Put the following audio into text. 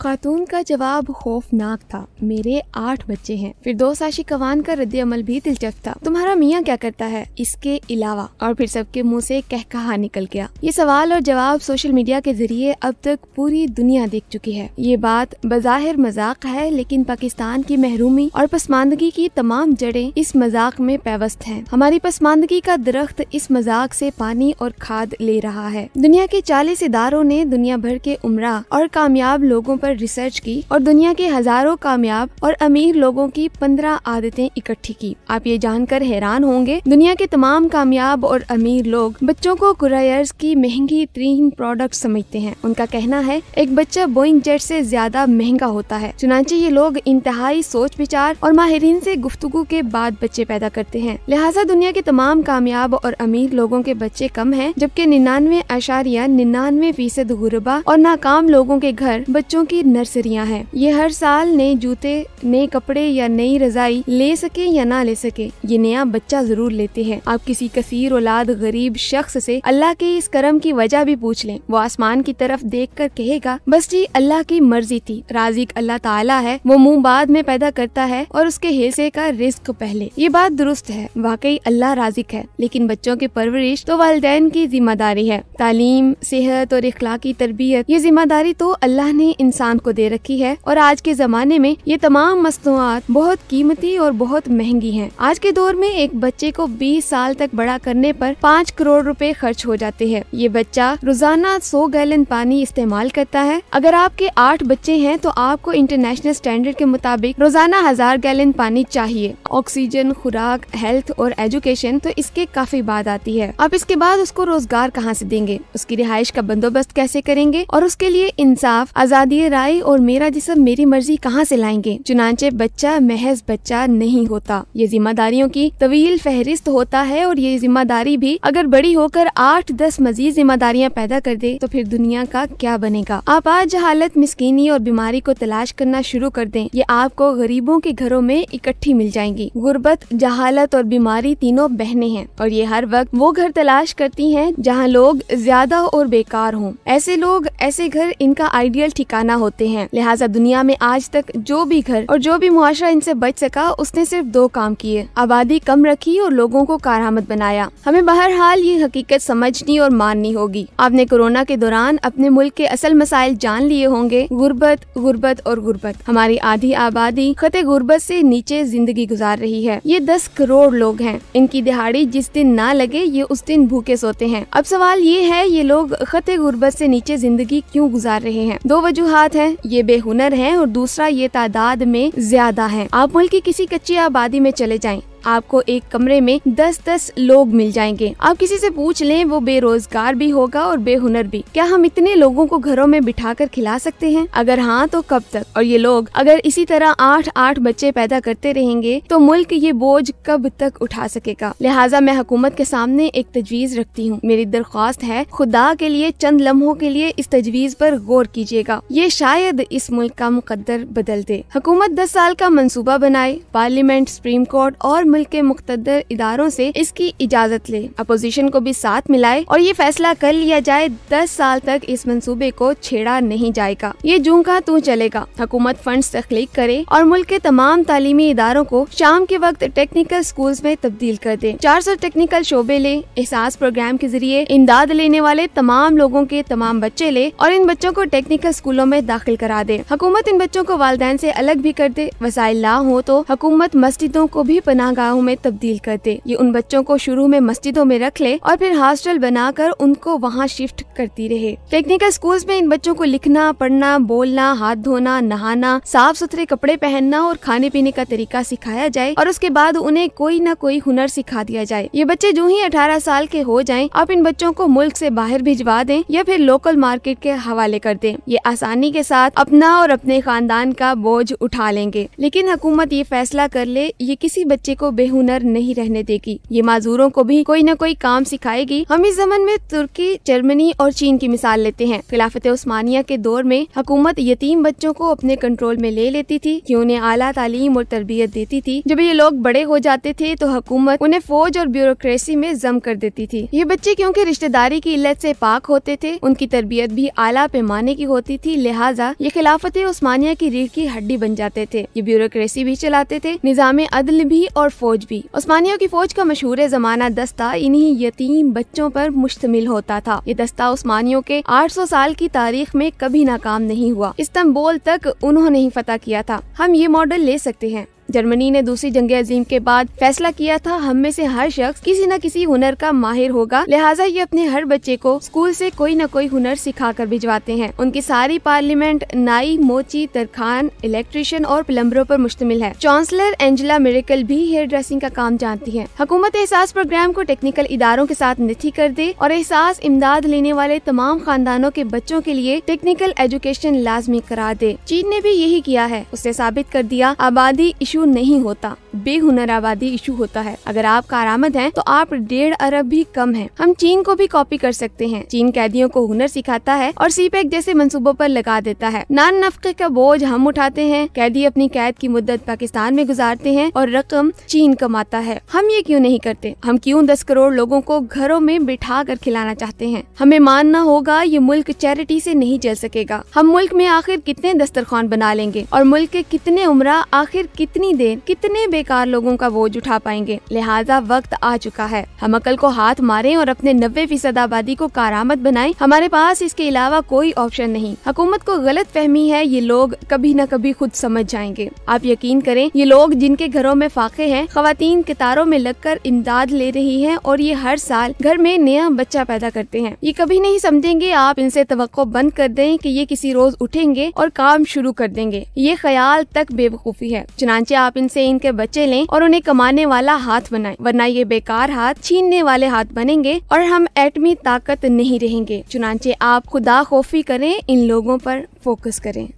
खातून का जवाब खौफनाक था। मेरे आठ बच्चे हैं। फिर दो साशी कवान का रद्द अमल भी दिलचस्प था। तुम्हारा मियाँ क्या करता है? इसके अलावा, और फिर सबके मुँह से कह कहा निकल गया। ये सवाल और जवाब सोशल मीडिया के ज़रिए अब तक पूरी दुनिया देख चुकी है। ये बात बज़ाहिर मज़ाक है, लेकिन पाकिस्तान की महरूमी और पसमानदगी की तमाम जड़ें इस मज़ाक में पैवस्त हैं। हमारी पसमानदगी का दरख्त इस मज़ाक से पानी और खाद ले रहा है। दुनिया के चालीस इदारों ने दुनिया भर के उम्र और कामयाब लोगों पर रिसर्च की और दुनिया के हज़ारों कामयाब और अमीर लोगों की पंद्रह आदतें इकट्ठी की। आप ये जानकर हैरान होंगे, दुनिया के तमाम कामयाब और अमीर लोग बच्चों को कुरायर्स की महँगी तीन प्रोडक्ट समझते हैं। उनका कहना है, एक बच्चा बोइंग जेट से ज़्यादा महँगा होता है। चुनाचे ये लोग इंतहाई सोच विचार और माहिरीन से गुफ्तगु के बाद बच्चे पैदा करते हैं। लिहाजा दुनिया के तमाम कामयाब और अमीर लोगों के बच्चे कम हैं, जबकि निन्यानवे आशारिया निन्यानवे फ़ीसद गुरबा और नाकाम लोगों के घर बच्चों की नर्सरियाँ हैं। ये हर साल नए जूते, नए कपड़े या नई रजाई ले सके या ना ले सके, ये नया बच्चा ज़रूर लेते हैं। आप किसी कसीर, औलाद, गरीब शख्स से अल्लाह के इस करम की वजह भी पूछ लें। वो आसमान की तरफ़ देख कर कहेगा, बस जी, अल्लाह की मर्ज़ी थी। राजिक अल्लाह ताला है। वो मुँह बाद में पैदा करता है और उसके हिस्से का रिस्क पहले। ये बात दुरुस्त है। वाकई अल्लाह राजिक है। लेकिन बच्चों की परवरिश तो वालदेन की ज़िम्मेदारी है। तालीम, सेहत और इखलाकी तरबियत, ये ज़िम्मेदारी तो अल्लाह ने इंसान को दे रखी है और आज के जमाने में ये तमाम मसनूआत बहुत कीमती और बहुत महँगी हैं। आज के दौर में एक बच्चे को 20 साल तक बड़ा करने पर पाँच करोड़ रुपए खर्च हो जाते हैं। ये बच्चा रोज़ाना 100 गैलन पानी इस्तेमाल करता है। अगर आपके आठ बच्चे हैं तो आपको इंटरनेशनल स्टैंडर्ड के मुताबिक रोज़ाना हज़ार गैलन पानी चाहिए। ऑक्सीजन, खुराक, हेल्थ और एजुकेशन तो इसके काफ़ी बाद आती है। आप इसके बाद उसको रोज़गार कहाँ से देंगे? उसकी रिहाइश का बंदोबस्त कैसे करेंगे? और उसके लिए इंसाफ, आज़ादी राय और मेरा जिसम मेरी मर्ज़ी कहाँ से लाएँगे? चुनाचे बच्चा महज बच्चा नहीं होता। ये जिम्मेदारियों की तवील फहरिस्त होता है और ये ज़िम्मेदारी भी अगर बड़ी होकर आठ दस मजीद जिम्मेदारियाँ पैदा कर दे तो फिर दुनिया का क्या बनेगा? आप आज जहालत मिसकीनी और बीमारी को तलाश करना शुरू कर दें। ये आपको गरीबों के घरों में इकट्ठी मिल जाएँगी। गुर्बत, जहालत और बीमारी तीनों बहने हैं और ये हर वक्त वो घर तलाश करती हैं जहाँ लोग ज़्यादा और बेकार हों। ऐसे लोग, ऐसे घर इनका आइडियल ठिकाना होते हैं। लिहाजा दुनिया में आज तक जो भी घर और जो भी मुआशरा इनसे बच सका, उसने सिर्फ़ दो काम किए। आबादी कम रखी और लोगों को कारआमद बनाया। हमें बहरहाल ये हकीकत समझनी और माननी होगी। आपने कोरोना के दौरान अपने मुल्क के असल मसाइल जान लिए होंगे। गुर्बत गुर्बत और गुर्बत। हमारी आधी आबादी खते गुर्बत से नीचे ज़िंदगी गुजार रही है। ये दस करोड़ लोग हैं। इनकी दिहाड़ी जिस दिन ना लगे, ये उस दिन भूखे सोते हैं। अब सवाल ये है, ये लोग खत गुर्बत से नीचे ज़िंदगी क्यों गुजार रहे हैं? दो वजूहत हैं ये बेहुनर है और दूसरा ये तादाद में ज़्यादा है। आप मुल्क की किसी कच्ची आबादी में चले जाएँ। आपको एक कमरे में दस दस लोग मिल जाएँगे। आप किसी से पूछ लें, वो बेरोजगार भी होगा और बेहुनर भी। क्या हम इतने लोगों को घरों में बिठा कर खिला सकते हैं? अगर हाँ तो कब तक? और ये लोग अगर इसी तरह आठ आठ बच्चे पैदा करते रहेंगे तो मुल्क ये बोझ कब तक उठा सकेगा? लिहाजा मैं हुकूमत के सामने एक तजवीज रखती हूँ। मेरी दरख्वास्त है, खुदा के लिए चंद लम्हों के लिए इस तजवीज पर गौर कीजिएगा। ये शायद इस मुल्क का मुकद्दर बदल दे। हुकूमत दस साल का मंसूबा बनाए, पार्लियामेंट, सुप्रीम कोर्ट और मुल्क के मुख्तर इदारों से इसकी इजाज़त ले। अपोजिशन को भी साथ मिलाए और ये फैसला कर लिया जाए, दस साल तक इस मंसूबे को छेड़ा नहीं जाएगा। ये जू का तू चलेगा। हुकूमत फंड तख्लीक करे और मुल्क के तमाम तालीमी इदारों को शाम के वक्त टेक्निकल स्कूल में तब्दील कर दे। चार सौ टेक्निकल शोबे ले, एहसास प्रोग्राम के ज़रिए इमदाद लेने वाले तमाम लोगों के तमाम बच्चे ले और इन बच्चों को टेक्निकल स्कूलों में दाखिल करा दे। हुकूमत इन बच्चों को वालदेन से अलग भी कर दे। वसाइल ना हो तो हुकूमत मस्जिदों को भी पनागाहों में तब्दील कर दे। ये उन बच्चों को शुरू में मस्जिदों में रख ले और फिर हॉस्टल बनाकर उनको वहाँ शिफ्ट करती रहे। टेक्निकल स्कूल में इन बच्चों को लिखना, पढ़ना, बोलना, हाथ धोना, नहाना साफ़ सुथरे कपड़े पहनना और खाने पीने का तरीका सिखाया जाए और उसके बाद उन्हें कोई न कोई हुनर सिखा दिया जाए। ये बच्चे जो ही अठारह साल के हो जाए, आप इन बच्चों को मुल्क से बाहर भिजवा दें या फिर लोकल मार्केट के हवाले कर दें। ये आसानी के साथ अपना और अपने खानदान का बोझ उठा लेंगे। लेकिन हुकूमत ये फैसला कर ले, ये किसी बच्चे को बेहुनर नहीं रहने देगी। ये माजूरों को भी कोई न कोई काम सिखाएगी। हम इस जमन में तुर्की, जर्मनी और चीन की मिसाल लेते हैं। खिलाफत उस्मानिया के दौर में हुकूमत यतीम बच्चों को अपने कंट्रोल में ले लेती थी। कि उन्हें आला तालीम और तरबियत देती थी। जब ये लोग बड़े हो जाते थे तो हुकूमत उन्हें फौज और ब्यूरोक्रेसी में जम कर देती थी। ये बच्चे क्योंकि रिश्तेदारी की इल्लत से पाक होते थे, उनकी तरबियत भी आला पैमाने की होती थी। लिहाजा ये खिलाफत उस्मानिया की रीढ़ की हड्डी बन जाते थे। ये ब्यूरोक्रेसी भी चलाते थे, निज़ाम अदल भी और फौज भी। उस्मानियों की फौज का मशहूर जमाना दस्ता इन्हीं यतीम बच्चों पर मुश्तमिल होता था। ये दस्ता उस्मानियों के 800 साल की तारीख में कभी नाकाम नहीं हुआ। इस्तंबुल तक उन्होंने ही फतह किया था। हम ये मॉडल ले सकते हैं। जर्मनी ने दूसरी जंग अजीम के बाद फैसला किया था, हम में से हर शख्स किसी न किसी हुनर का माहिर होगा। लिहाजा ये अपने हर बच्चे को स्कूल से कोई न कोई हुनर सिखा कर भिजवाते हैं। उनकी सारी पार्लियामेंट, नाई, मोची, तरखान, इलेक्ट्रिशियन और प्लम्बरों पर मुश्तमिल है। चांसलर एंजेला मेरिकल भी हेयर ड्रेसिंग का काम जानती है। हुकूमत एहसास प्रोग्राम को टेक्निकल इदारों के साथ निथी कर दे और एहसास इमदाद लेने वाले तमाम खानदानों के बच्चों के लिए टेक्निकल एजुकेशन लाजमी करा दे। चीन ने भी यही किया है। उसने साबित कर दिया, आबादी इशू नहीं होता। बेहुनर आबादी इशू होता है। अगर आप कारामद हैं तो आप डेढ़ अरब भी कम हैं। हम चीन को भी कॉपी कर सकते हैं। चीन कैदियों को हुनर सिखाता है और सी पैक जैसे मंसूबों पर लगा देता है। नान नफके का बोझ हम उठाते हैं। कैदी अपनी कैद की मुद्दत पाकिस्तान में गुजारते हैं और रकम चीन कमाता है। हम ये क्यों नहीं करते? हम क्यों दस करोड़ लोगों को घरों में बिठा कर खिलाना चाहते हैं? हमें मानना होगा, ये मुल्क चैरिटी से नहीं चल सकेगा। हम मुल्क में आखिर कितने दस्तरखान बना लेंगे? और मुल्क के कितने उम्र आखिर कितनी देर, कितने बेकार लोगों का बोझ उठा पाएँगे। लिहाजा वक्त आ चुका है। हम अकल को हाथ मारें और अपने नब्बे फ़ीसद आबादी को कारामद बनाएँ। हमारे पास इसके अलावा कोई ऑप्शन नहीं। हुकूमत को गलत फहमी है, ये लोग कभी न कभी खुद समझ जाएँगे। आप यकीन करें, ये लोग जिनके घरों में फाके हैं खातन कतारों में लगकर इमदाद ले रही है और ये हर साल घर में नया बच्चा पैदा करते हैं। ये कभी नहीं समझेंगे, आप इनसे तो बंद कर दें कि ये किसी रोज उठेंगे और काम शुरू कर देंगे। ये ख्याल तक बेवकूफ़ी है। चुनाचे आप इनसे इनके बच्चे लें और उन्हें कमाने वाला हाथ बनाए, वरना ये बेकार हाथ छीनने वाले हाथ बनेंगे और हम एटमी ताकत नहीं रहेंगे। चुनाचे आप खुदा खोफी करें, इन लोगों पर फोकस करें।